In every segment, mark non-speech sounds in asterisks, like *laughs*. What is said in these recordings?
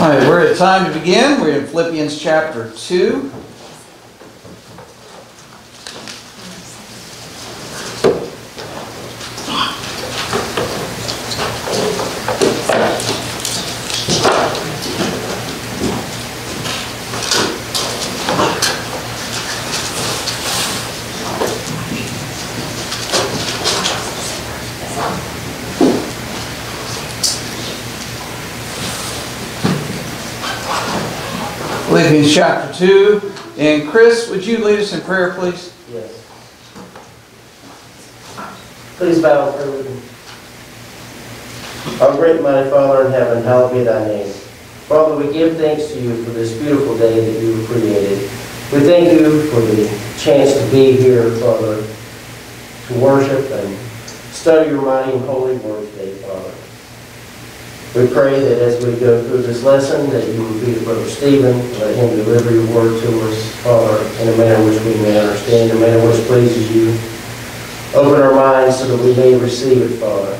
All right, we're at time to begin. We're in Philippians chapter 2. Philippians chapter 2. And Chris, would you lead us in prayer, please? Yes. Please bow with me. Our great mighty Father in heaven, hallowed be thy name. Father, we give thanks to you for this beautiful day that you created. We thank you for the chance to be here, Father, to worship and study your mighty and holy word. We pray that as we go through this lesson, that you will be with Brother Steven, let him deliver your word to us, Father, in a manner which we may understand, in a manner which pleases you. Open our minds so that we may receive it, Father.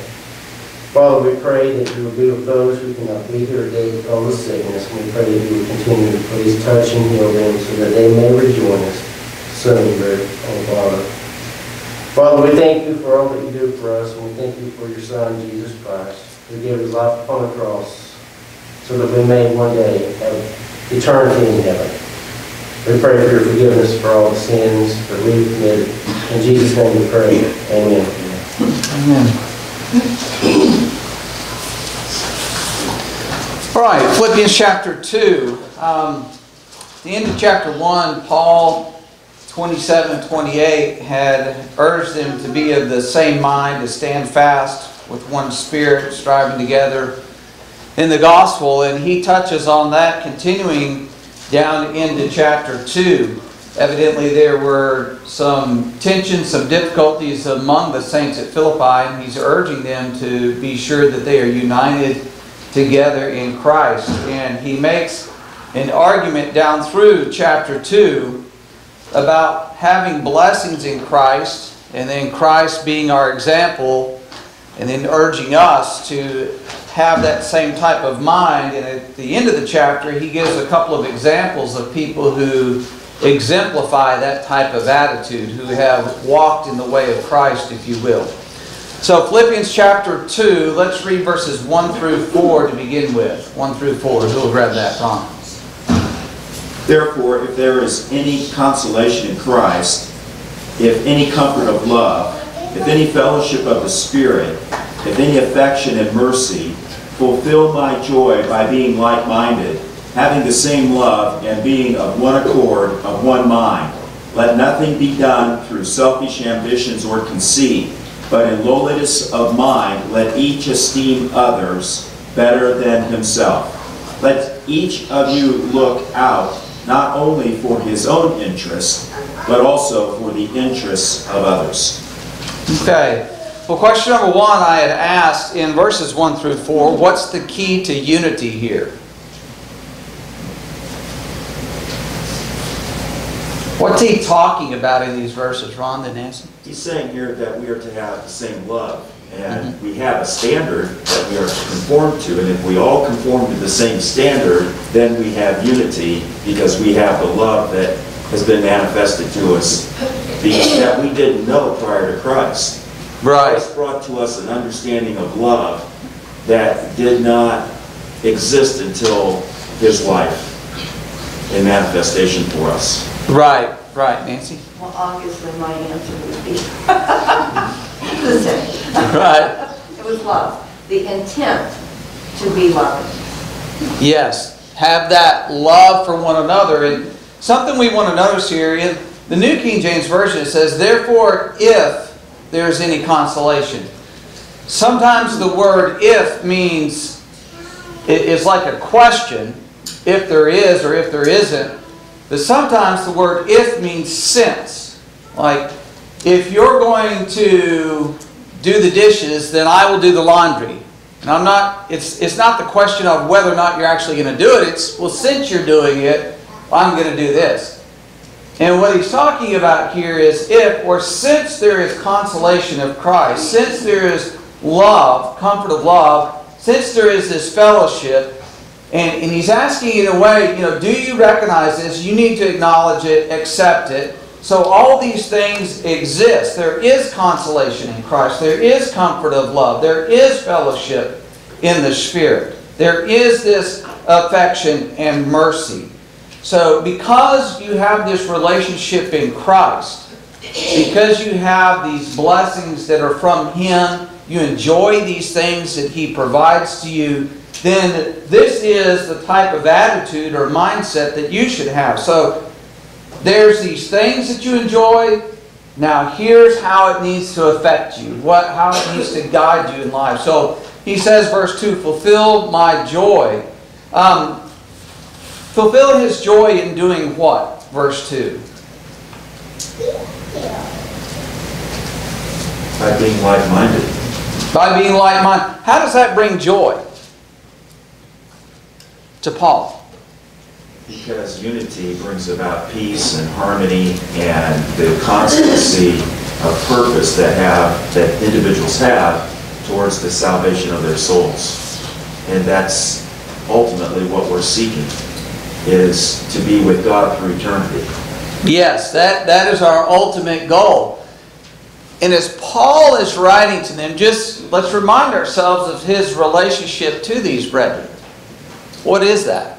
Father, we pray that you will be with those who cannot be here today because of sickness. We pray that you will continue to please touch and heal them so that they may rejoin us soon, Lord, oh Father. Father, we thank you for all that you do for us, and we thank you for your Son, Jesus Christ who gave his life upon the cross so that we may one day have eternity in heaven. We pray for your forgiveness for all the sins that we've committed. In Jesus' name we pray. Amen. Amen. All right, Philippians chapter 2. Um, the end of chapter 1, Paul 27 28 had urged them to be of the same mind, to stand fast with one spirit, striving together in the gospel. And he touches on that continuing down into chapter 2. Evidently, there were some tensions, some difficulties among the saints at Philippi, and he's urging them to be sure that they are united together in Christ. And he makes an argument down through chapter 2 about having blessings in Christ, and then Christ being our example, and then urging us to have that same type of mind. And at the end of the chapter, he gives a couple of examples of people who exemplify that type of attitude, who have walked in the way of Christ, if you will. So, Philippians chapter 2, let's read verses 1 through 4 to begin with. 1 through 4. Who will grab that, Ron? Therefore, if there is any consolation in Christ, if any comfort of love, if any fellowship of the Spirit, if any affection and mercy, fulfill my joy by being like-minded, having the same love, and being of one accord, of one mind. Let nothing be done through selfish ambitions or conceit, but in lowliness of mind let each esteem others better than himself. Let each of you look out not only for his own interest, but also for the interests of others. Okay. Well, question number one I had asked in verses 1 through 4 what's the key to unity here? What's he talking about in these verses, Ron and Nancy? He's saying here that we are to have the same love, and mm-hmm. we have a standard that we are to conform to, and if we all conform to the same standard, then we have unity because we have the love that has been manifested to us that we didn't know prior to Christ. Right. Christ brought to us an understanding of love that did not exist until his life in manifestation for us. Right, right, Nancy? Well, obviously, my answer would be the *laughs* same. Right. It was love, the intent to be loved. Yes. Have that love for one another. And something we want to notice here in the New King James Version says, Therefore, if there's any consolation. Sometimes the word if means it is like a question, if there is or if there isn't. But sometimes the word if means since. Like, if you're going to do the dishes, then I will do the laundry. And I'm not, it's, it's not the question of whether or not you're actually going to do it. It's, well, since you're doing it, I'm going to do this. And what he's talking about here is if or since there is consolation of Christ, since there is love, comfort of love, since there is this fellowship, And, and he's asking in a way, you know, do you recognize this? You need to acknowledge it, accept it. So all these things exist. There is consolation in Christ. There is comfort of love. There is fellowship in the Spirit. There is this affection and mercy. So because you have this relationship in Christ, because you have these blessings that are from Him, you enjoy these things that He provides to you, then this is the type of attitude or mindset that you should have. So there's these things that you enjoy. Now here's how it needs to affect you, what how it needs to guide you in life. So he says, verse 2, fulfill my joy. Um, fulfill his joy in doing what? Verse 2. By being like-minded. By being like minded. How does that bring joy to Paul? Because unity brings about peace and harmony and the constancy of purpose that have, that individuals have towards the salvation of their souls. And that's ultimately what we're seeking, is to be with God for eternity. Yes, that, that is our ultimate goal. And as Paul is writing to them, just let's remind ourselves of his relationship to these brethren. What is that?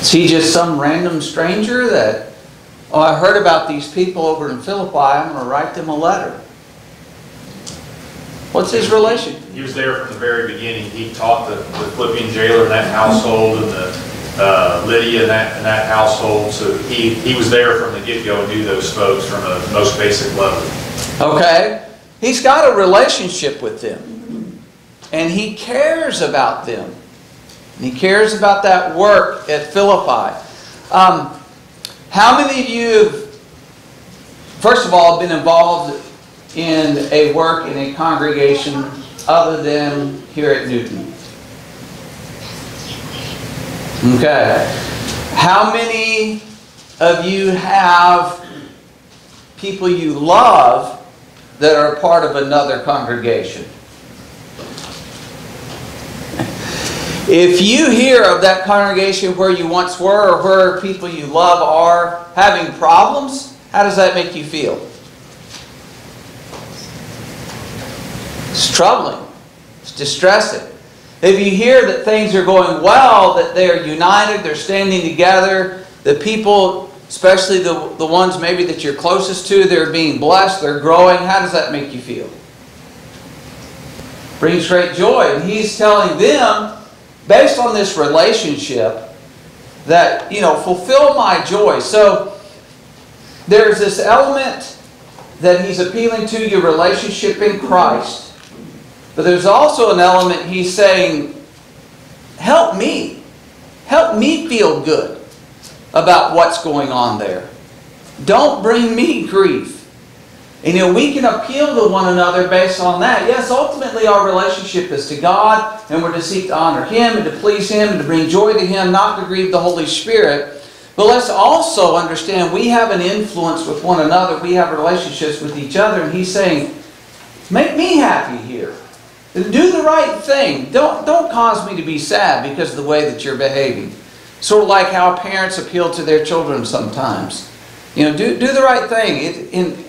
Is he just some random stranger that, oh, I heard about these people over in Philippi, I'm going to write them a letter? What's his relation? He was there from the very beginning. He taught the, the Philippian jailer in that household and the uh, Lydia in that, in that household. So he, he was there from the get-go and knew those folks from a most basic level. Okay? He's got a relationship with them. And he cares about them. And he cares about that work at Philippi. Um, how many of you have, first of all, have been involved in a work in a congregation other than here at Newton? Okay. How many of you have people you love that are part of another congregation? If you hear of that congregation where you once were or where people you love are having problems, how does that make you feel? It's troubling. It's distressing. If you hear that things are going well, that they're united, they're standing together, the people, especially the, the ones maybe that you're closest to, they're being blessed, they're growing, how does that make you feel? Brings great joy. And he's telling them, based on this relationship, that, you know, fulfill my joy. So there's this element that he's appealing to your relationship in Christ. But there's also an element he's saying, help me. Help me feel good about what's going on there. Don't bring me grief. And you know, we can appeal to one another based on that. Yes, ultimately our relationship is to God, and we're to seek to honor Him and to please Him and to bring joy to Him, not to grieve the Holy Spirit. But let's also understand we have an influence with one another. We have relationships with each other. And He's saying, make me happy here. Do the right thing. Don't, don't cause me to be sad because of the way that you're behaving. Sort of like how parents appeal to their children sometimes. You know, do, do the right thing. It, in,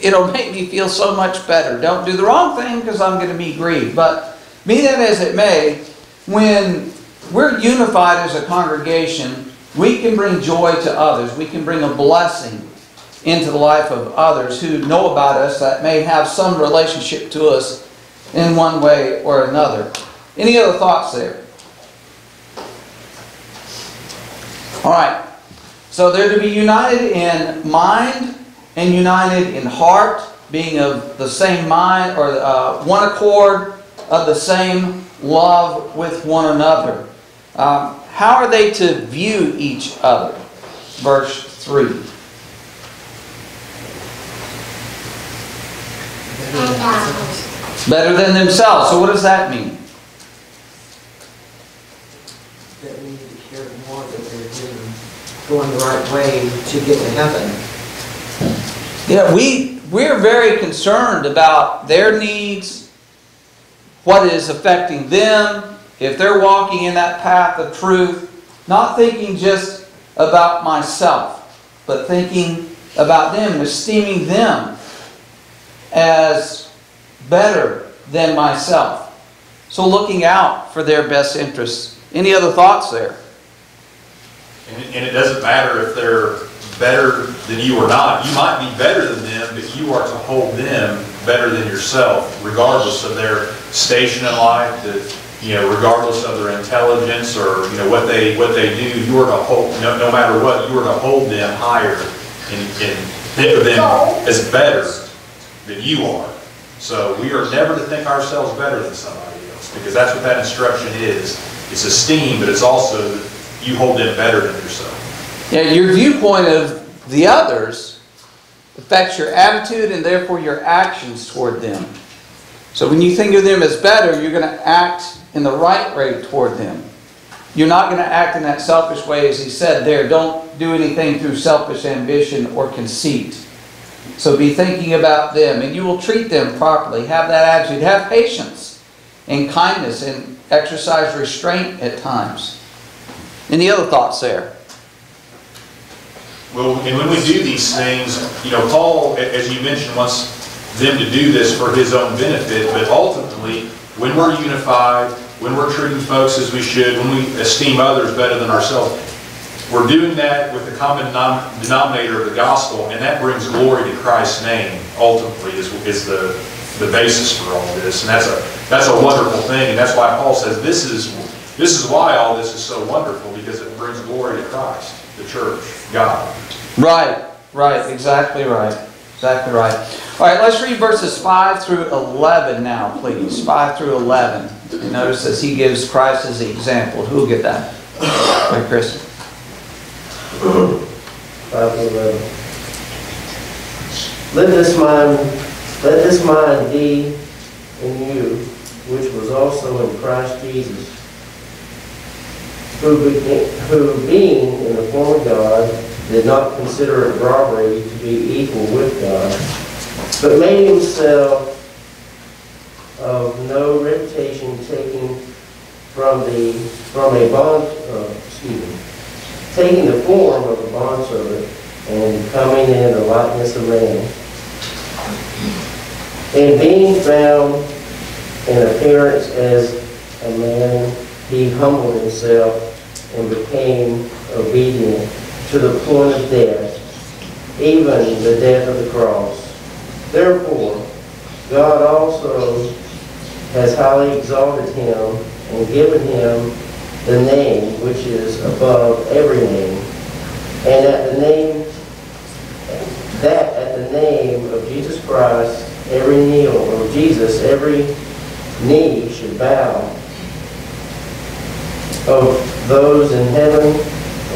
it'll make me feel so much better. Don't do the wrong thing because I'm going to be grieved. But be that as it may, when we're unified as a congregation, we can bring joy to others. We can bring a blessing into the life of others who know about us that may have some relationship to us in one way or another. Any other thoughts there? All right. So they're to be united in mind and united in heart, being of the same mind or uh, one accord of the same love with one another. Um, how are they to view each other? Verse 3. Better than themselves. So what does that mean? that we need to care more that they're doing, going the right way to get to heaven. Yeah, we we're very concerned about their needs, what is affecting them, if they're walking in that path of truth, not thinking just about myself, but thinking about them, esteeming them as better than myself. So looking out for their best interests. Any other thoughts there? And it, and it doesn't matter if they're better than you or not. You might be better than them, but you are to hold them better than yourself, regardless of their station in life, that, you know, regardless of their intelligence or, you know, what they, what they do, you are to hold, no, no matter what, you are to hold them higher and, and think of them as better than you are. So we are never to think ourselves better than somebody else, because that's what that instruction is. It's esteem, but it's also you hold them better than yourself. Yeah, your viewpoint of the others affects your attitude and therefore your actions toward them. So when you think of them as better, you're going to act in the right way toward them. You're not going to act in that selfish way, as he said there. Don't do anything through selfish ambition or conceit. So be thinking about them, and you will treat them properly. Have that attitude. Have patience and kindness, and exercise restraint at times. Any other thoughts there? Well, and when we do these things, you know, Paul, as you mentioned, wants them to do this for his own benefit, but ultimately, when we're unified, when we're treating folks as we should, when we esteem others better than ourselves, we're doing that with the common denominator of the gospel, and that brings glory to Christ's name, ultimately, is, is the, the basis for all this. And that's a, that's a wonderful thing, and that's why Paul says this is, this is why all this is so wonderful, because it brings glory to Christ, the church, God. Right, right, exactly right. Exactly right. All right, let's read verses 5 through 11 now, please. 5 through 11. Notice as he gives Christ as the example. Who will get that? Right, Chris? Five to eleven. Let this mind, let this mind be in you, which was also in Christ Jesus, who, who being in the form of God, did not consider it robbery to be equal with God, but made himself of no reputation, taking from the, from a bond, uh, excuse me, taking the form of a bondservant and coming in the likeness of man. And being found in appearance as a man, he humbled himself and became obedient to the point of death, even the death of the cross. Therefore, God also has highly exalted him and given him the name which is above every name, and at the name, that at the name of Jesus Christ, every knee, or Jesus, every knee should bow. Of those in heaven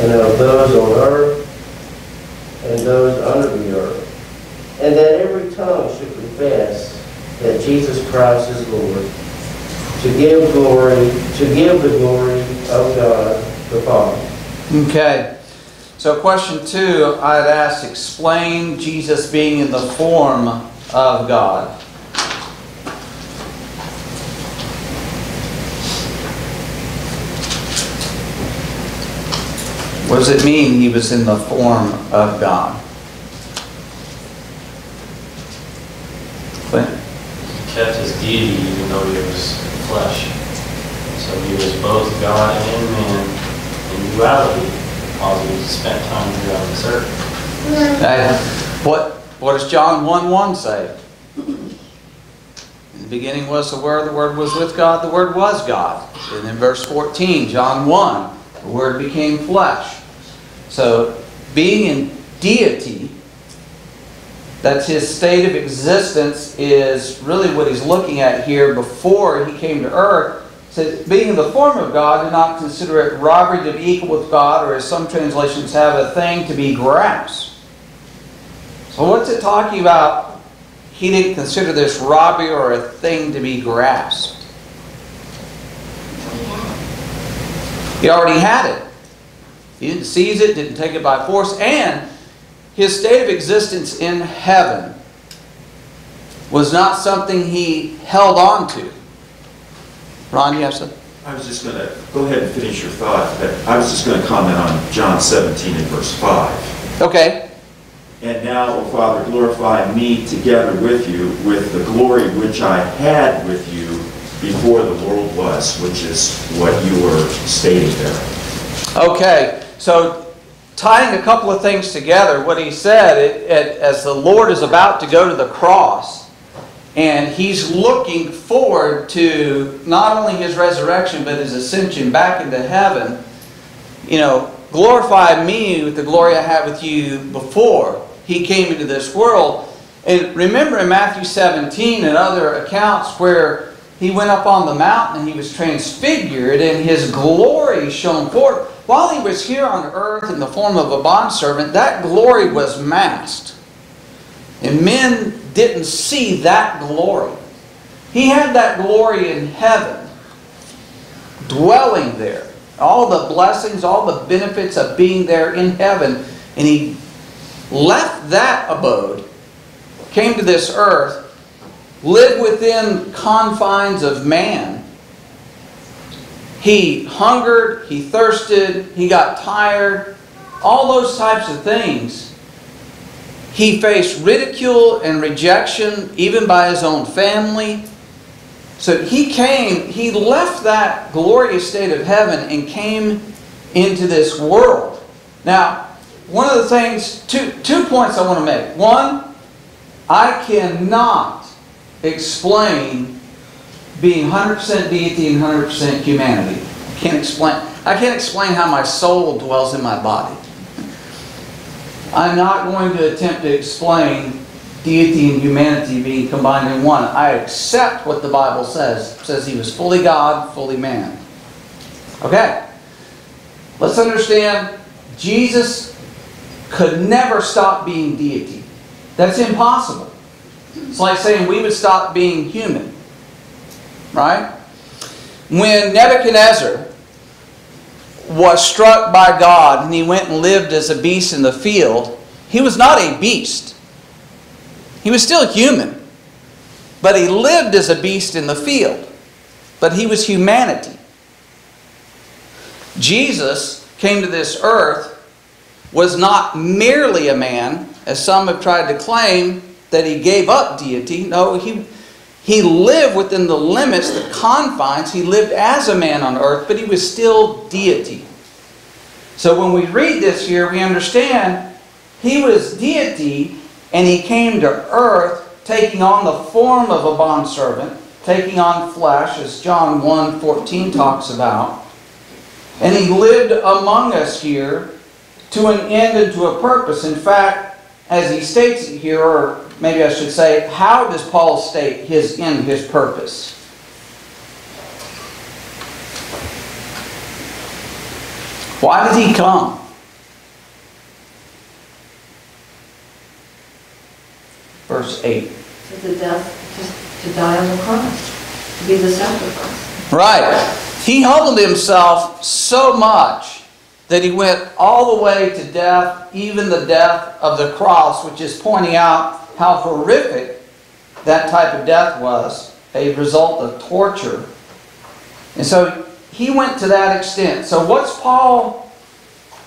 and of those on earth and those under the earth, and that every tongue should confess that Jesus Christ is Lord, to give glory, to give the glory of God the Father. Okay. So question two, I'd ask, explain Jesus being in the form of God. What does it mean he was in the form of God? Clint? kept his deity even though he was flesh. So he was both God and man in duality while he spent time here on this earth. What, what does John 1 1 say? In the beginning was the Word, the Word was with God, the Word was God. And then verse 14, John 1, the Word became flesh. So, being in deity, that's his state of existence, is really what he's looking at here before he came to earth. It says, being in the form of God, do not consider it robbery to be equal with God, or as some translations have, a thing to be grasped. So what's it talking about? He didn't consider this robbery or a thing to be grasped. He already had it. He didn't seize it, didn't take it by force, and his state of existence in heaven was not something he held on to. Ron, you have some? I was just gonna, go ahead and finish your thought, but I was just gonna comment on John 17 and verse 5. Okay. And now, O Father, glorify me together with you with the glory which I had with you before the world was, which is what you were stating there. Okay, so tying a couple of things together, what he said, it, it, as the Lord is about to go to the cross, and he's looking forward to not only his resurrection, but his ascension back into heaven, you know, glorify me with the glory I had with you before he came into this world. And remember in Matthew 17 and other accounts where he went up on the mountain and he was transfigured and his glory shone forth. While he was here on earth in the form of a bondservant, that glory was masked. And men didn't see that glory. He had that glory in heaven, dwelling there. All the blessings, all the benefits of being there in heaven. And he left that abode, came to this earth, lived within confines of man. He hungered, he thirsted, he got tired, all those types of things. He faced ridicule and rejection even by his own family. So he came, he left that glorious state of heaven and came into this world. Now, one of the things, two, two points I want to make. One, I cannot explain being 100% deity and 100% humanity. I can't explain. I can't explain how my soul dwells in my body. I'm not going to attempt to explain deity and humanity being combined in one. I accept what the Bible says. It says he was fully God, fully man. Okay. Let's understand Jesus could never stop being deity. That's impossible. It's like saying we would stop being human. Right? When Nebuchadnezzar was struck by God and he went and lived as a beast in the field, he was not a beast. He was still human. But he lived as a beast in the field. But he was humanity. Jesus came to this earth, was not merely a man, as some have tried to claim that he gave up deity. No, he, he lived within the limits, the confines. He lived as a man on earth, but he was still deity. So when we read this here, we understand he was deity and he came to earth taking on the form of a bondservant, taking on flesh, as John 1 14 talks about. And he lived among us here to an end and to a purpose. In fact, as he states it here, or maybe I should say, how does Paul state his end, his purpose? Why did he come? Verse 8. To the death, to, to die on the cross, to be the sacrifice. Right. He humbled himself so much that he went all the way to death, even the death of the cross, which is pointing out how horrific that type of death was, a result of torture. And so he went to that extent. So what's Paul,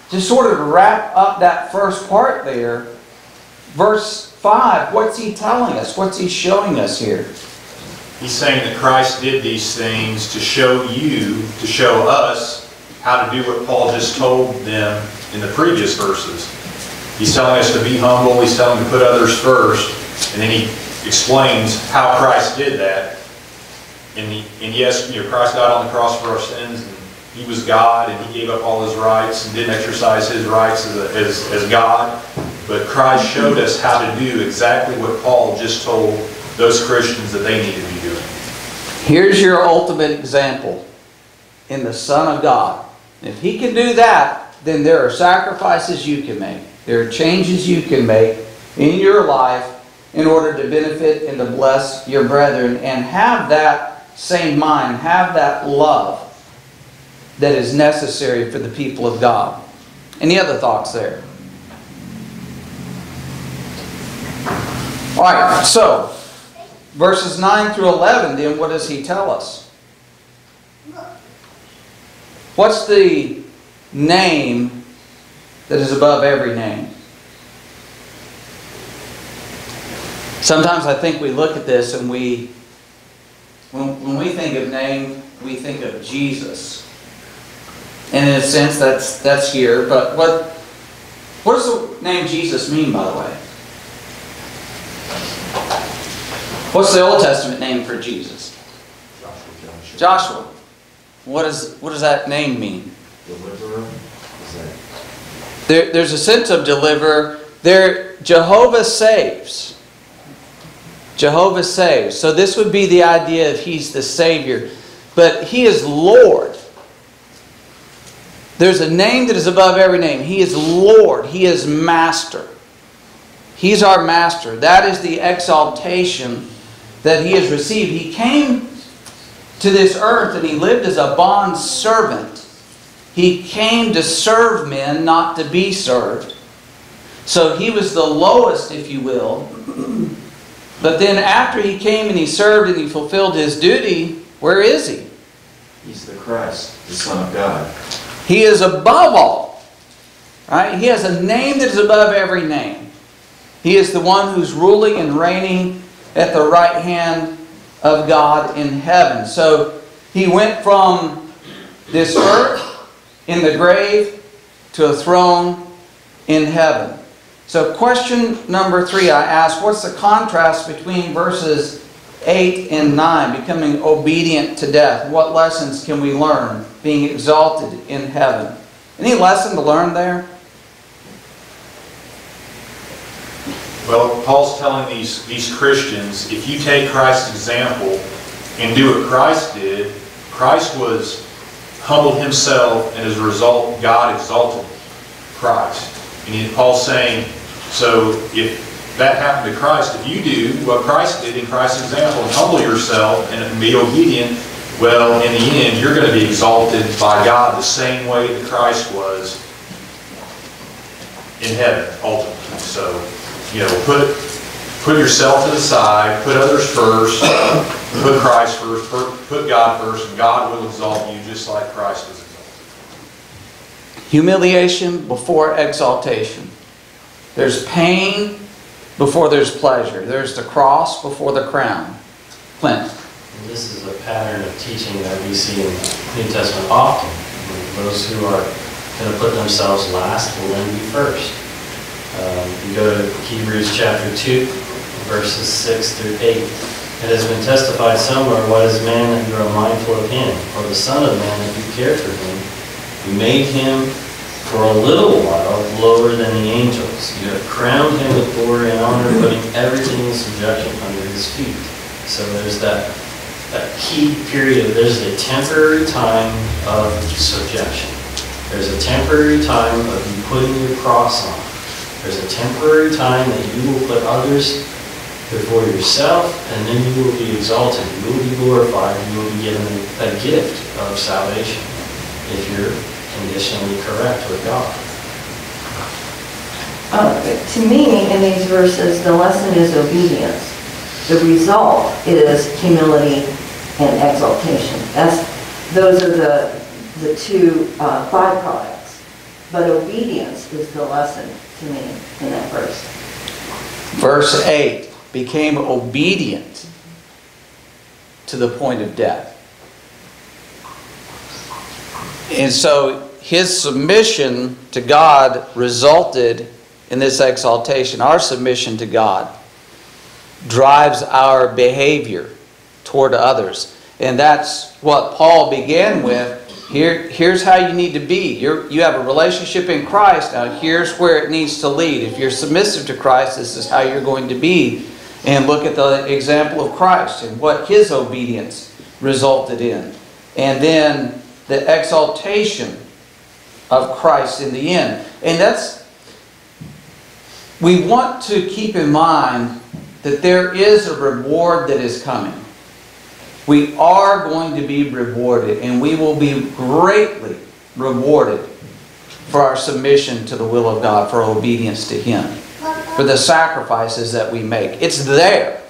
just sort of wrap up that first part there, verse 5, what's he telling us? What's he showing us here? He's saying that Christ did these things to show you, to show us how to do what Paul just told them in the previous verses. He's telling us to be humble, he's telling to put others first, and then he explains how Christ did that. And, he, and yes, you know, Christ died on the cross for our sins, and he was God, and he gave up all his rights and didn't exercise his rights as, a, as, as God. But Christ showed us how to do exactly what Paul just told those Christians that they need to be doing. Here's your ultimate example in the Son of God. If He can do that, then there are sacrifices you can make. There are changes you can make in your life in order to benefit and to bless your brethren and have that same mind, have that love that is necessary for the people of God. Any other thoughts there? All right, so verses 9 through 11, then what does he tell us? What's the name that is above every name? Sometimes I think we look at this and we, when, when we think of name, we think of Jesus. And in a sense, that's, that's here, but what, what does the name Jesus mean, by the way? What's the Old Testament name for Jesus? Joshua. What, is, what does that name mean? Deliverer, is that? There, there's a sense of deliver. There, Jehovah saves. Jehovah saves. So this would be the idea of He's the Savior. But He is Lord. There's a name that is above every name. He is Lord. He is Master. He's our Master. That is the exaltation that He has received. He came to this earth and He lived as a bond servant. He came to serve men, not to be served. So he was the lowest, if you will. But then after he came and he served and he fulfilled his duty, where is he? He's the Christ, the Son of God. He is above all. Right? He has a name that is above every name. He is the one who's ruling and reigning at the right hand of God in heaven. So he went from this earth in the grave to a throne in heaven. So, question number three I asked what's the contrast between verses 8 and 9, becoming obedient to death? What lessons can we learn being exalted in heaven? Any lesson to learn there? Well, Paul's telling these, these Christians, if you take Christ's example and do what Christ did, Christ was humbled himself, and as a result, God exalted Christ. And Paul's saying, so if that happened to Christ, if you do what Christ did in Christ's example, humble yourself and be obedient, well, in the end, you're going to be exalted by God the same way that Christ was in heaven, ultimately. So, you know, put, put yourself to the side, put others first, put Christ first, put put God first, and God will exalt you just like Christ was exalted. Humiliation before exaltation. There's pain before there's pleasure. There's the cross before the crown. Clint. This is a pattern of teaching that we see in the New Testament often. Those who are going to put themselves last will then be first. Um, You go to Hebrews chapter 2, verses 6 through 8. It has been testified somewhere, what is man that you are mindful of him, or the son of man that you care for him? You made him for a little while lower than the angels. You have crowned him with glory and honor, putting everything in subjection under his feet. So there's that, that key period, there's a temporary time of subjection. There's a temporary time of you putting your cross on. There's a temporary time that you will put others before yourself, and then you will be exalted, you will be glorified, and you will be given a gift of salvation if you're conditionally correct with God. Uh, To me, in these verses, the lesson is obedience. The result is humility and exaltation. That's, those are the, the two uh, byproducts. But obedience is the lesson to me in that verse. Verse 8 became obedient to the point of death. And so his submission to God resulted in this exaltation. Our submission to God drives our behavior toward others. And that's what Paul began with. Here, here's how you need to be. You're, you have a relationship in Christ. Now, here's where it needs to lead. If you're submissive to Christ, this is how you're going to be. And look at the example of Christ and what his obedience resulted in. And then the exaltation of Christ in the end. And that's, we want to keep in mind that there is a reward that is coming. We are going to be rewarded, and we will be greatly rewarded for our submission to the will of God, for obedience to Him, for the sacrifices that we make. It's there.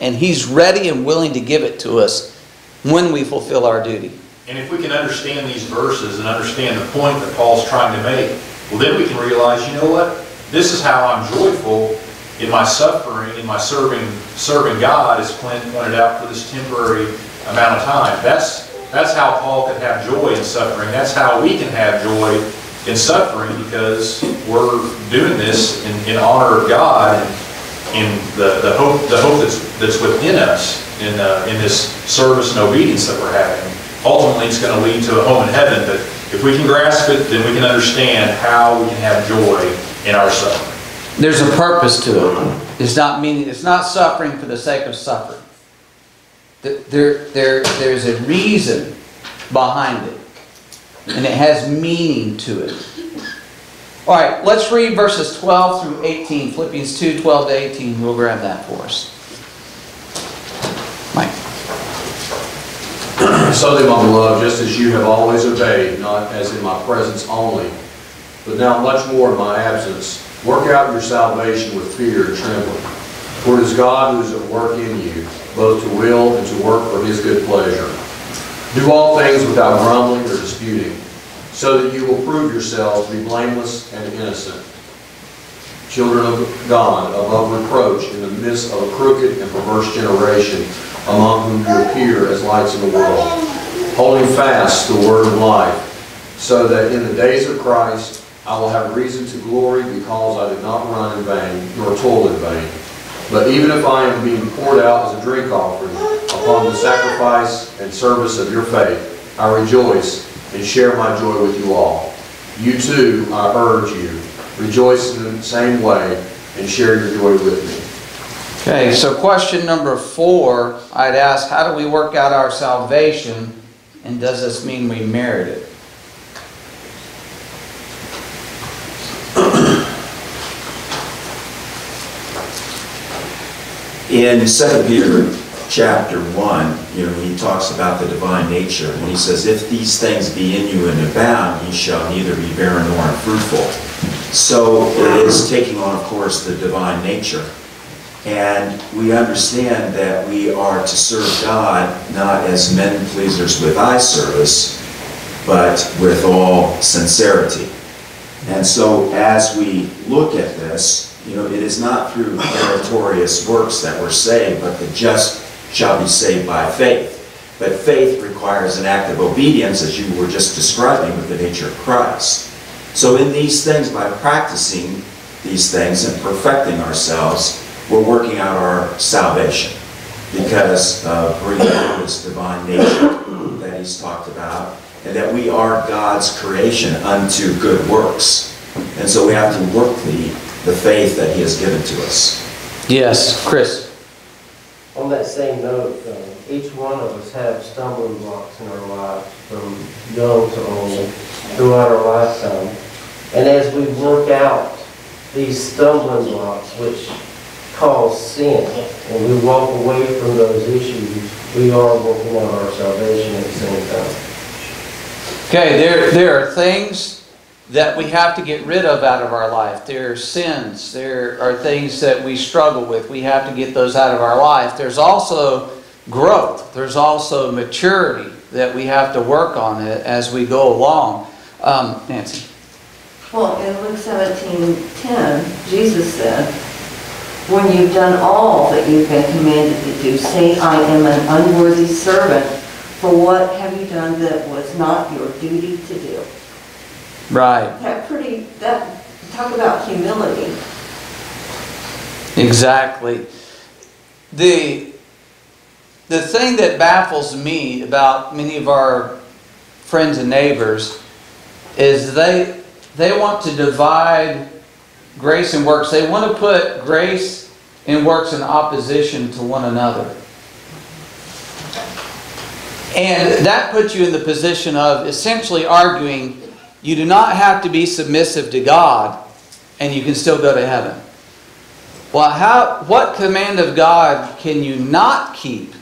and He's ready and willing to give it to us when we fulfill our duty. And if we can understand these verses and understand the point that Paul's trying to make, well, then we can realize, you know what? This is how I'm joyful in my suffering, in my serving, serving God, as Clint pointed out, for this temporary amount of time. That's, that's how Paul could have joy in suffering. That's how we can have joy in suffering because we're doing this in, in honor of God and in the, the hope, the hope that's, that's within us in, uh, in this service and obedience that we're having. Ultimately, it's going to lead to a home in heaven, but if we can grasp it, then we can understand how we can have joy in our suffering. There's a purpose to it. It's not meaning, it's not suffering for the sake of suffering. There, there, there's a reason behind it. And it has meaning to it. All right, let's read verses 12 through 18. Philippians 2, 12 to 18. We'll grab that for us. Mike. *clears throat* So then, my beloved, just as you have always obeyed, not as in my presence only, but now much more in my absence, work out your salvation with fear and trembling. For it is God who is at work in you, both to will and to work for his good pleasure. Do all things without grumbling or disputing, so that you will prove yourselves to be blameless and innocent, children of God, above reproach in the midst of a crooked and perverse generation, among whom you appear as lights in the world, holding fast the word of life, so that in the days of Christ I will have reason to glory because I did not run in vain, nor toil in vain. But even if I am being poured out as a drink offering upon the sacrifice and service of your faith, I rejoice and share my joy with you all. You too, I urge you, rejoice in the same way and share your joy with me. Okay, so question number four, I'd ask, how do we work out our salvation? And does this mean we merit it? In 2 Peter chapter 1, you know, he talks about the divine nature, and he says, If these things be in you and abound, ye shall neither be barren nor unfruitful. So it is taking on, of course, the divine nature. And we understand that we are to serve God not as men pleasers with eye service, but with all sincerity. And so as we look at this, you know, it is not through meritorious works that we're saved, but the just shall be saved by faith. But faith requires an act of obedience, as you were just describing with the nature of Christ. So in these things, by practicing these things and perfecting ourselves, we're working out our salvation because of bringing out this divine nature that he's talked about, and that we are God's creation unto good works. And so we have to work the, the faith that he has given to us. Yes, Chris. On that same note, each one of us have stumbling blocks in our lives, from young to old, throughout our lifetime. And as we work out these stumbling blocks, which cause sin, and we walk away from those issues, we are working out our salvation at the same time. Okay, there, there are things that we have to get rid of out of our life. There are sins. There are things that we struggle with. We have to get those out of our life. There's also growth. There's also maturity that we have to work on it as we go along. Um, Nancy. Well, in Luke 17, 10, Jesus said, When you've done all that you've been commanded to do, say, I am an unworthy servant, for what have you done that was not your duty to do? Right. That pretty, that, talk about humility. Exactly. The, the thing that baffles me about many of our friends and neighbors is they, they want to divide grace and works. They want to put grace and works in opposition to one another. And that puts you in the position of essentially arguing you do not have to be submissive to God and you can still go to heaven. Well, how, what command of God can you not keep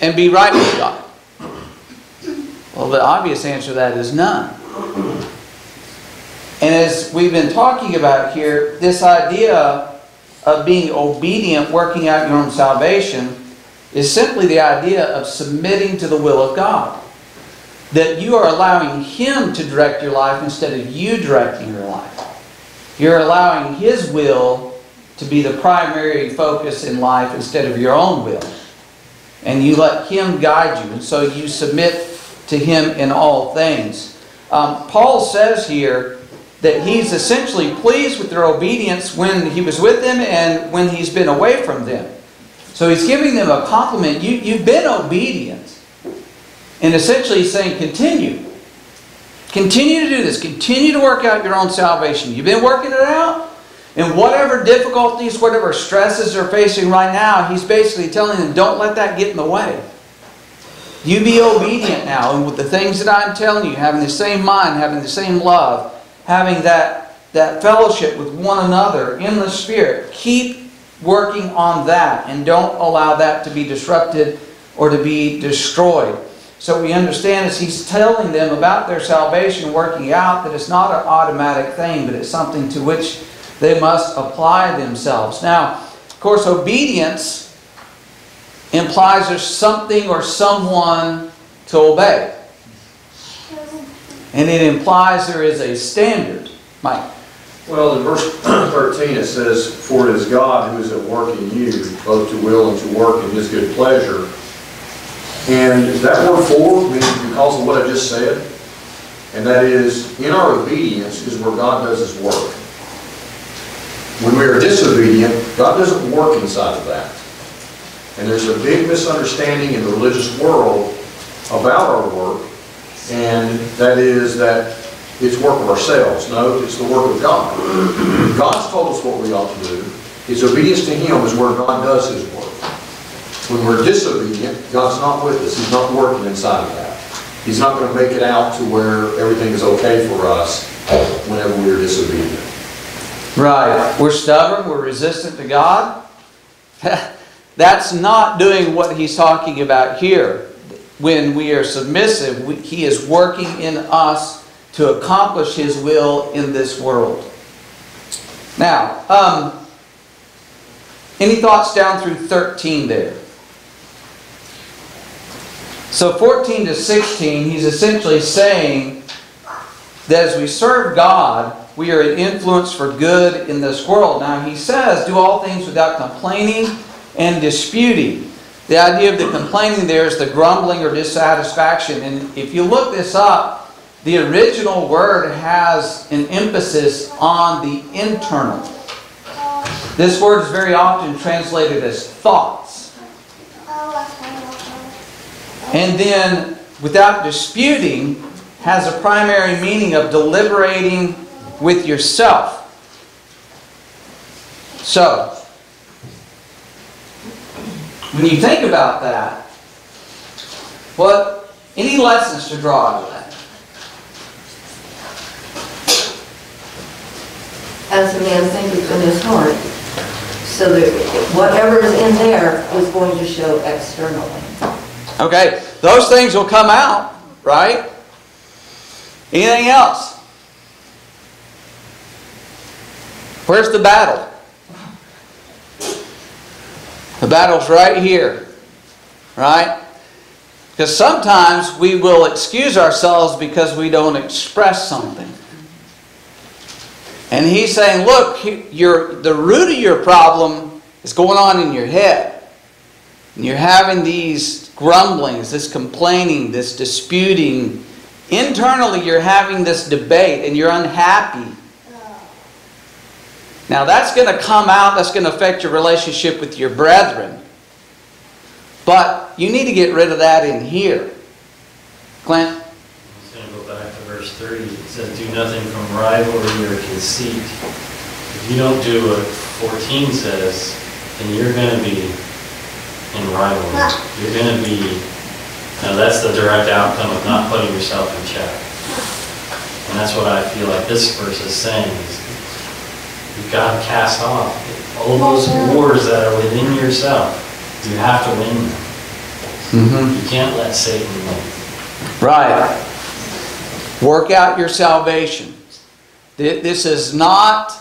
and be right with God? Well, the obvious answer to that is none. And as we've been talking about here, this idea of being obedient, working out your own salvation, is simply the idea of submitting to the will of God. That you are allowing Him to direct your life instead of you directing your life. You're allowing His will to be the primary focus in life instead of your own will. And you let Him guide you, and so you submit to Him in all things. Um, Paul says here that he's essentially pleased with their obedience when he was with them and when he's been away from them. So he's giving them a compliment. You, you've been obedient. And essentially he's saying, continue. Continue to do this. Continue to work out your own salvation. You've been working it out. And whatever difficulties, whatever stresses they're facing right now, he's basically telling them, don't let that get in the way. You be obedient now. And with the things that I'm telling you, having the same mind, having the same love, having that, that fellowship with one another in the Spirit, keep working on that and don't allow that to be disrupted or to be destroyed. So we understand as he's telling them about their salvation working out that it's not an automatic thing, but it's something to which they must apply themselves. Now, of course, obedience implies there's something or someone to obey. And it implies there is a standard. Mike. Well, in verse *clears throat* 13, it says, For it is God who is at work in you, both to will and to work in his good pleasure. And that word for means because of what I just said. And that is, in our obedience is where God does his work. When we are disobedient, God doesn't work inside of that. And there's a big misunderstanding in the religious world about our work, and that is that it's work of ourselves. No, it's the work of God. God's told us what we ought to do. His obedience to Him is where God does His work. When we're disobedient, God's not with us. He's not working inside of that. He's not going to make it out to where everything is okay for us whenever we're disobedient. Right. We're stubborn, we're resistant to God. *laughs* That's not doing what he's talking about here. When we are submissive, we, he is working in us to accomplish his will in this world. Now, um, any thoughts down through 13 there? So 14 to 16, he's essentially saying that as we serve God, we are an influence for good in this world. Now, he says, do all things without complaining and disputing. The idea of the complaining there is the grumbling or dissatisfaction. And if you look this up, the original word has an emphasis on the internal. This word is very often translated as thoughts. And then, without disputing, has a primary meaning of deliberating with yourself. So, when you think about that, what any lessons to draw out of that? As a man thinketh in his heart, so that whatever is in there is going to show externally. Okay, those things will come out, right? Anything else? Where's the battle? The battle's right here, right? Because sometimes we will excuse ourselves because we don't express something. And he's saying, look, your, the root of your problem is going on in your head. And you're having these grumblings, this complaining, this disputing. Internally, you're having this debate and you're unhappy. Now, that's going to come out, that's going to affect your relationship with your brethren. But you need to get rid of that in here. Clint? I'm just going to go back to verse 30. It says, Do nothing from rivalry or conceit. If you don't do what 14 says, then you're going to be in rivalry. You're going to be, now that's the direct outcome of not putting yourself in check. And that's what I feel like this verse is saying, is you've got to cast off all those wars that are within yourself. You have to win them. Mm-hmm. You can't let Satan win. Right. Work out your salvation. This is not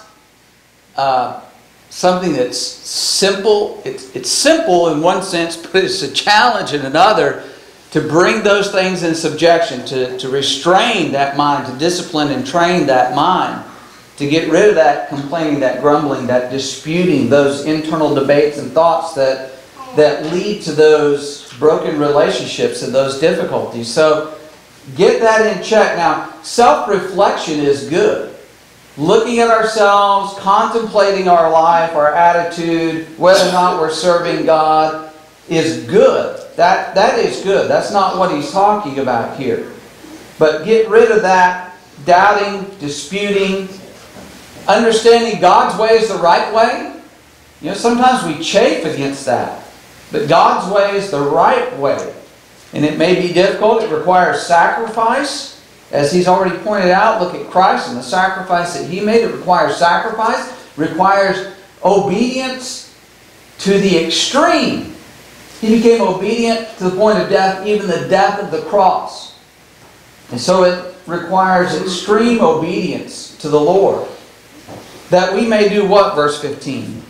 uh, something that's simple. It's, it's simple in one sense, *laughs* but it's a challenge in another to bring those things in subjection, to, to restrain that mind, to discipline and train that mind, to get rid of that complaining, that grumbling, that disputing, those internal debates and thoughts that, that lead to those broken relationships and those difficulties. So get that in check. Now, self reflection is good. Looking at ourselves, contemplating our life, our attitude, whether or not we're serving God is good. That, that is good. That's not what he's talking about here. But get rid of that doubting, disputing, understanding God's way is the right way. You know, sometimes we chafe against that. But God's way is the right way. And it may be difficult, it requires sacrifice. As he's already pointed out, look at Christ and the sacrifice that he made. It requires sacrifice, requires obedience to the extreme. He became obedient to the point of death, even the death of the cross. And so it requires extreme obedience to the Lord. That we may do what, verse 15?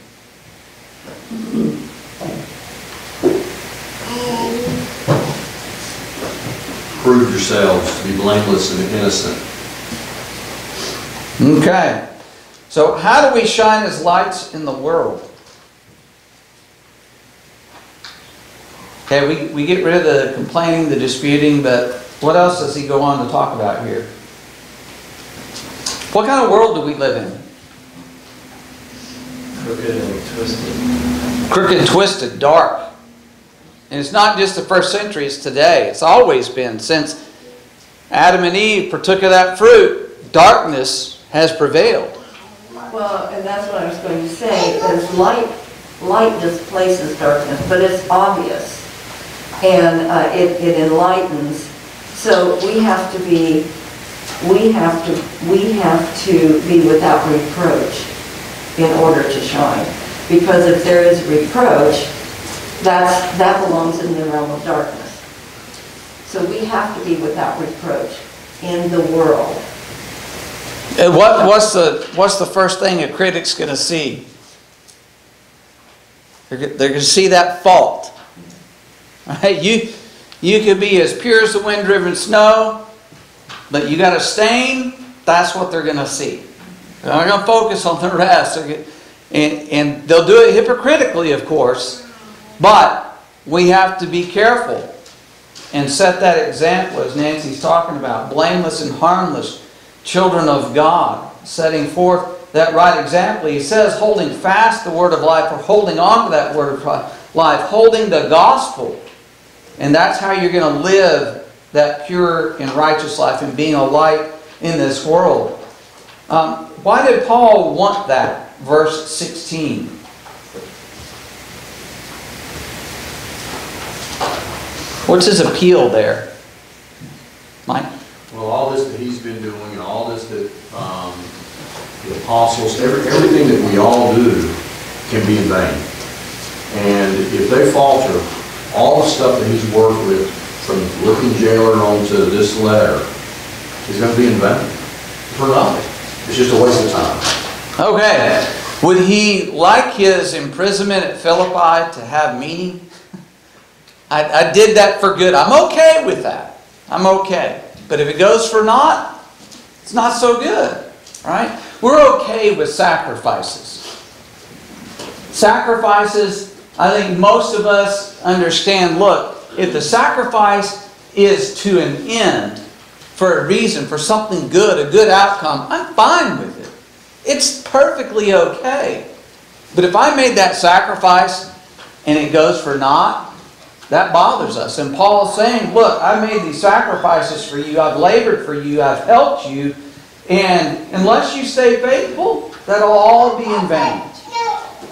Prove yourselves to be blameless and innocent. Okay. So, how do we shine as lights in the world? Okay, we, we get rid of the complaining, the disputing, but what else does he go on to talk about here? What kind of world do we live in? Crooked and twisted. Crooked twisted, dark. And it's not just the first century, it's today. It's always been. Since Adam and Eve partook of that fruit, darkness has prevailed. Well, and that's what I was going to say, is light, light displaces darkness, but it's obvious. And uh, it, it enlightens. So we have to be, we have to, we have to be without reproach in order to shine. Because if there is reproach, that's, that belongs in the realm of darkness. So we have to be without reproach in the world. And what, what's, the, what's the first thing a critic's going to see? They're, they're going to see that fault. Right? You, you could be as pure as the wind-driven snow, but you got a stain, that's what they're going to see. They're not going to focus on the rest. And, and they'll do it hypocritically, of course, but we have to be careful and set that example, as Nancy's talking about, blameless and harmless children of God, setting forth that right example. He says, holding fast the word of life, or holding on to that word of life, holding the gospel. And that's how you're going to live that pure and righteous life and being a light in this world. Um, why did Paul want that? Verse 16. What's his appeal there? Mike? Well, all this that he's been doing and all this that um, the apostles, every, everything that we all do can be in vain. And if they falter, all the stuff that he's worked with from looking jailer on to this letter is going to be in vain. For nothing. It's just a waste of time. Okay. Would he like his imprisonment at Philippi to have meaning? I, I did that for good. I'm okay with that. I'm okay. But if it goes for naught, it's not so good. Right? We're okay with sacrifices. Sacrifices, I think most of us understand look, if the sacrifice is to an end, for a reason, for something good, a good outcome, I'm fine with it. It's perfectly okay. But if I made that sacrifice and it goes for naught, that bothers us. And Paul's saying, look, I made these sacrifices for you, I've labored for you, I've helped you, and unless you stay faithful, that'll all be in vain.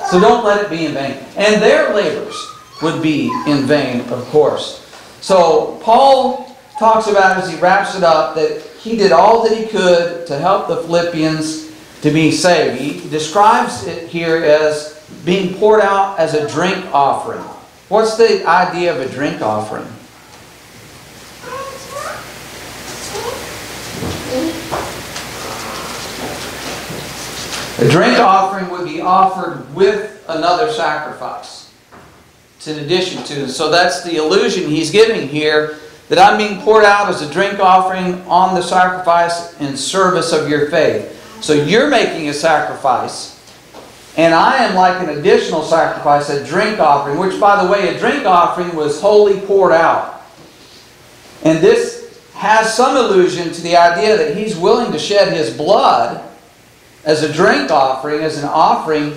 So don't let it be in vain. And their labors would be in vain, of course. So Paul talks about as he wraps it up that he did all that he could to help the Philippians to be saved. He describes it here as being poured out as a drink offering. What's the idea of a drink offering? A drink offering would be offered with another sacrifice. It's in addition to. So that's the illusion he's giving here that I'm being poured out as a drink offering on the sacrifice in service of your faith. So you're making a sacrifice, and I am like an additional sacrifice, a drink offering, which, by the way, a drink offering was wholly poured out. And this has some allusion to the idea that he's willing to shed his blood as a drink offering, as an offering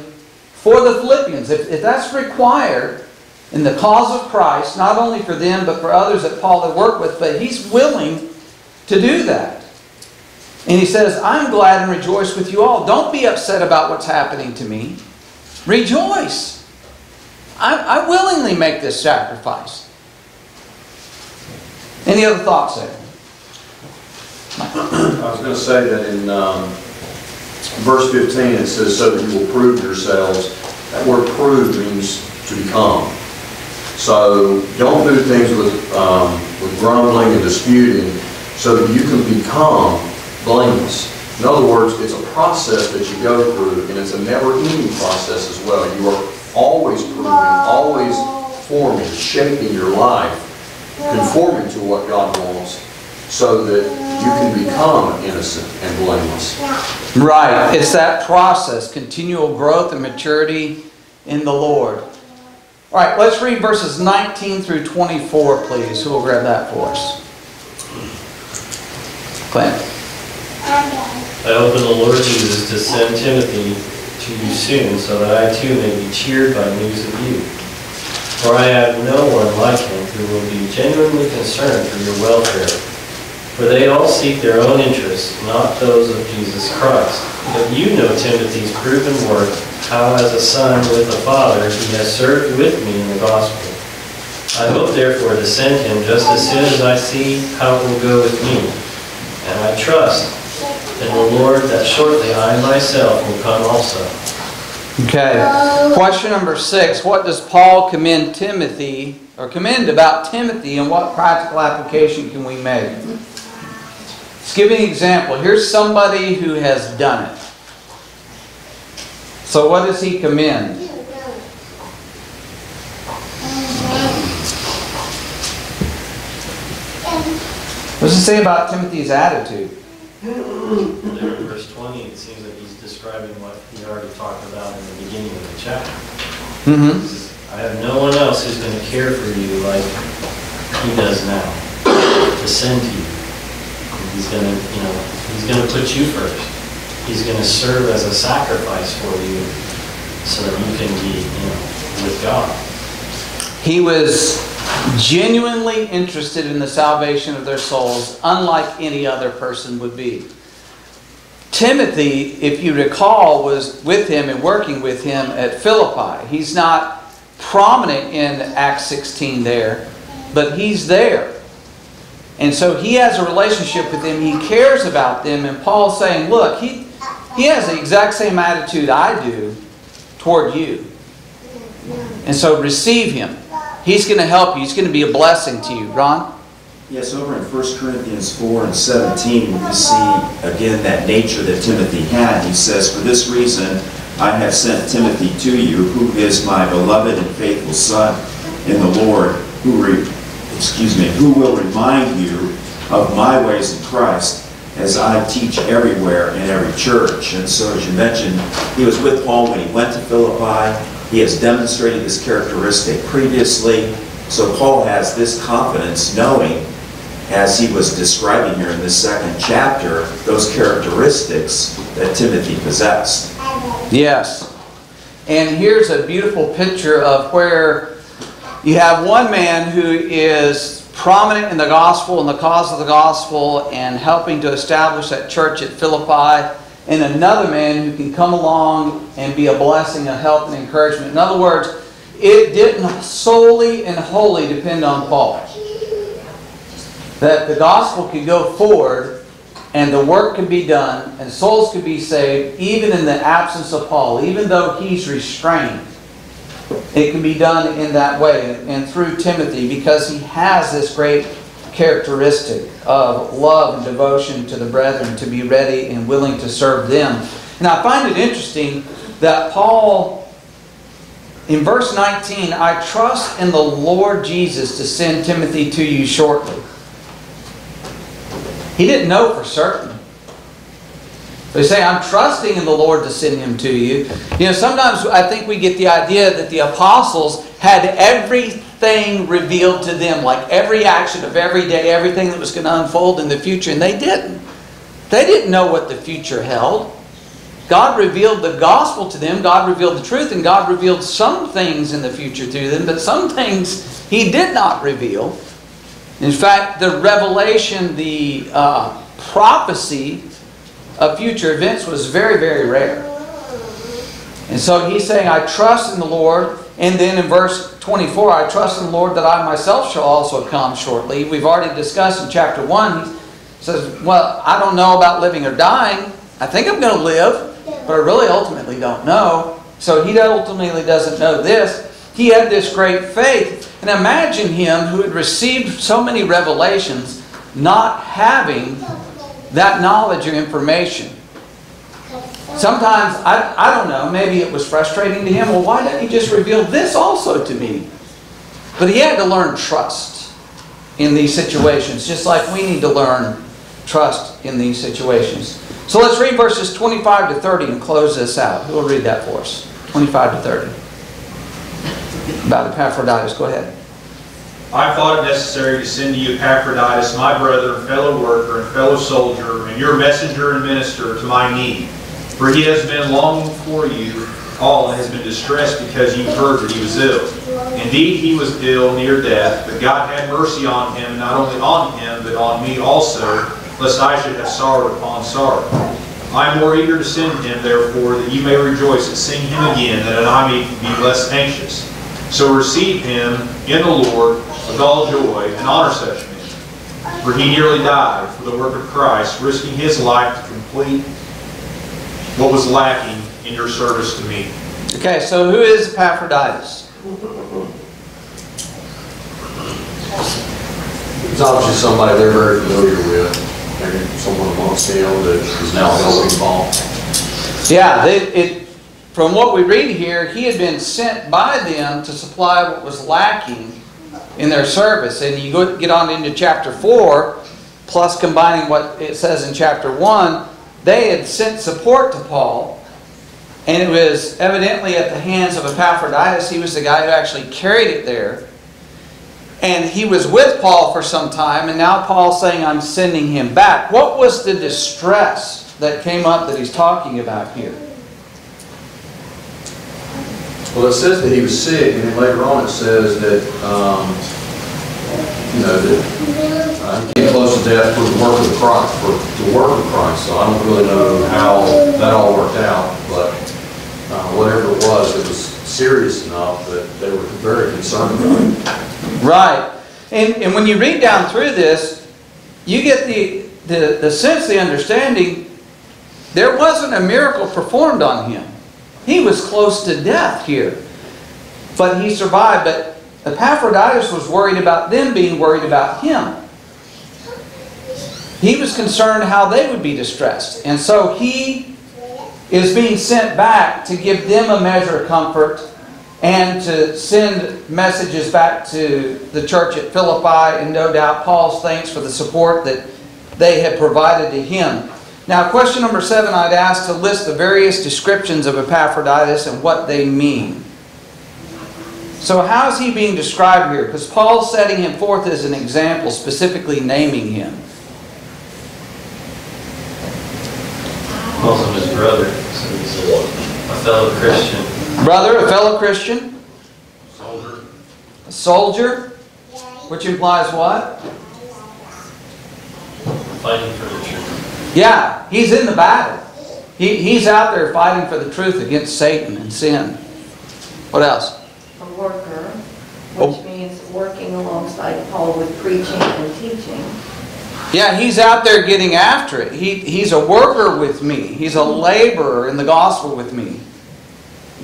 for the Philippians. If, if that's required in the cause of Christ, not only for them, but for others that Paul had worked with, but he's willing to do that. And he says, I'm glad and rejoice with you all. Don't be upset about what's happening to me. Rejoice. I, I willingly make this sacrifice. Any other thoughts there? I was going to say that in um, verse 15, it says, "So that you will prove yourselves." That word "prove" means to become. So don't do things with, um, with grumbling and disputing, so that you can become blameless. In other words, it's a process that you go through, and it's a never-ending process as well. You are always proving, always forming, shaping your life, conforming to what God wants, so that you can become innocent and blameless. Right. It's that process, continual growth and maturity in the Lord. All right, let's read verses 19 through 24, please. Who will grab that for us? Clint. I hope in the Lord Jesus to send Timothy to you soon, so that I too may be cheered by news of you. For I have no one like him who will be genuinely concerned for your welfare. For they all seek their own interests, not those of Jesus Christ. But you know Timothy's proven work, how as a son with a father he has served with me in the gospel. I hope therefore to send him just as soon as I see how it will go with me. And I trust in the Lord that shortly I myself will come also. Okay. Question number six. What does Paul commend Timothy, or commend about Timothy, and what practical application can we make? Let's give an example. Here's somebody who has done it. So what does he commend? What does it say about Timothy's attitude? There in verse 20, it seems like he's describing what he already talked about in the beginning of the chapter. Mm-hmm. I have no one else who's going to care for you like he does now, to send to you. He's going to, you know, he's going to put you first. He's going to serve as a sacrifice for you so that you can be, you know, with God. He was genuinely interested in the salvation of their souls, unlike any other person would be. Timothy, if you recall, was with him and working with him at Philippi. He's not prominent in Acts 16 there, but he's there. And so he has a relationship with them. He cares about them. And Paul's saying, look, he, he has the exact same attitude I do toward you. And so receive him. He's going to help you. He's going to be a blessing to you. Ron? Yes, over in 1 Corinthians 4 and 17, we see again that nature that Timothy had. He says, For this reason I have sent Timothy to you, who is my beloved and faithful son in the Lord, who, excuse me, who will remind you of my ways in Christ as I teach everywhere in every church. And so, as you mentioned, he was with Paul when he went to Philippi. He has demonstrated this characteristic previously. So Paul has this confidence knowing, as he was describing here in this second chapter, those characteristics that Timothy possessed. Yes. And here's a beautiful picture of where you have one man who is prominent in the gospel and the cause of the gospel and helping to establish that church at Philippi, and another man who can come along and be a blessing, a help, and encouragement. In other words, it didn't solely and wholly depend on Paul. That the gospel could go forward and the work could be done and souls could be saved even in the absence of Paul, even though he's restrained. It can be done in that way and through Timothy because he has this great characteristic of love and devotion to the brethren to be ready and willing to serve them. And I find it interesting that Paul, in verse 19, I trust in the Lord Jesus to send Timothy to you shortly. He didn't know for certain. They say, I'm trusting in the Lord to send him to you. You know, sometimes I think we get the idea that the apostles had everything revealed to them, like every action of every day, everything that was going to unfold in the future, and they didn't. They didn't know what the future held. God revealed the gospel to them, God revealed the truth, and God revealed some things in the future to them, but some things He did not reveal. In fact, the revelation, the uh, prophecy of future events was very, very rare. And so he's saying, I trust in the Lord. And then in verse 24, I trust in the Lord that I myself shall also come shortly. We've already discussed in chapter 1, he says, Well, I don't know about living or dying. I think I'm going to live, but I really ultimately don't know. So he ultimately doesn't know this. He had this great faith. And imagine him who had received so many revelations, not having that knowledge or information. Sometimes, I, I don't know, maybe it was frustrating to him. Well, why didn't he just reveal this also to me? But he had to learn trust in these situations, just like we need to learn trust in these situations. So let's read verses 25 to 30 and close this out. Who will read that for us? 25 to 30. About Epaphroditus. Go ahead. I thought it necessary to send to you Epaphroditus, my brother, fellow worker, and fellow soldier, and your messenger and minister to my need. For he has been longing for you all, and has been distressed because you heard that he was ill. Indeed, he was ill, near death, but God had mercy on him, not only on him, but on me also, lest I should have sorrow upon sorrow. I am more eager to send him, therefore, that you may rejoice at seeing him again, that I may be less anxious. So receive him in the Lord with all joy and honor such men. For he nearly died for the work of Christ, risking his life to complete what was lacking in your service to me. Okay, so who is Epaphroditus? It's obviously somebody they're very familiar with, maybe someone amongst them that is now helping Paul. Yeah, they, it, from what we read here, he had been sent by them to supply what was lacking in their service. And you go, get on into chapter 4, plus combining what it says in chapter 1, they had sent support to Paul. And it was evidently at the hands of Epaphroditus. He was the guy who actually carried it there. And he was with Paul for some time, and now Paul's saying, I'm sending him back. What was the distress that came up that he's talking about here? Well, it says that he was sick, and then later on it says that, um, you know, that he came close to death for the work of Christ, for the work of Christ. So I don't really know how that all worked out, but uh, whatever it was, it was serious enough that they were very concerned about it. Right. And, and when you read down through this, you get the, the, the sense, the understanding, there wasn't a miracle performed on him. He was close to death here. But he survived. But Epaphroditus was worried about them being worried about him. He was concerned how they would be distressed. And so he is being sent back to give them a measure of comfort and to send messages back to the church at Philippi, and no doubt Paul's thanks for the support that they had provided to him. Now, question number seven, I'd ask to list the various descriptions of Epaphroditus and what they mean. So, how is he being described here? Because Paul's setting him forth as an example, specifically naming him. Also his brother, so he's a a fellow Christian. Brother, a fellow Christian, Soldier. a soldier, which implies what? fighting for the truth. Yeah, he's in the battle. He, he's out there fighting for the truth against Satan and sin. What else? Oh. which means working alongside Paul with preaching and teaching. Yeah, he's out there getting after it. He, he's a worker with me. He's a laborer in the gospel with me.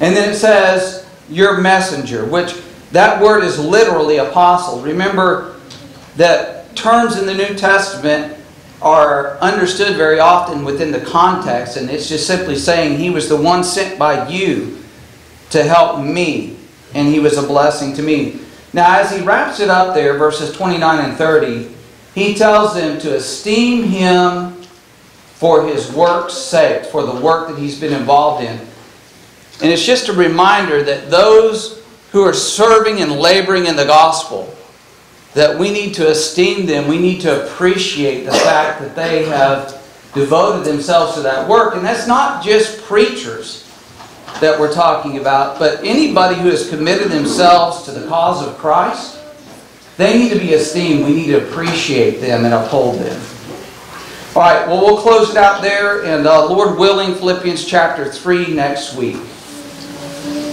And then it says, your messenger, which that word is literally apostle. Remember that terms in the New Testament are understood very often within the context, and it's just simply saying he was the one sent by you to help me, and he was a blessing to me. Now, as he wraps it up there, verses 29 and 30, he tells them to esteem him for his work's sake, for the work that he's been involved in. And it's just a reminder that those who are serving and laboring in the gospel, that we need to esteem them, we need to appreciate the fact that they have devoted themselves to that work. And that's not just preachers that we're talking about, but anybody who has committed themselves to the cause of Christ, they need to be esteemed. We need to appreciate them and uphold them. All right, well, we'll close it out there, and uh, Lord willing, Philippians chapter 3 next week.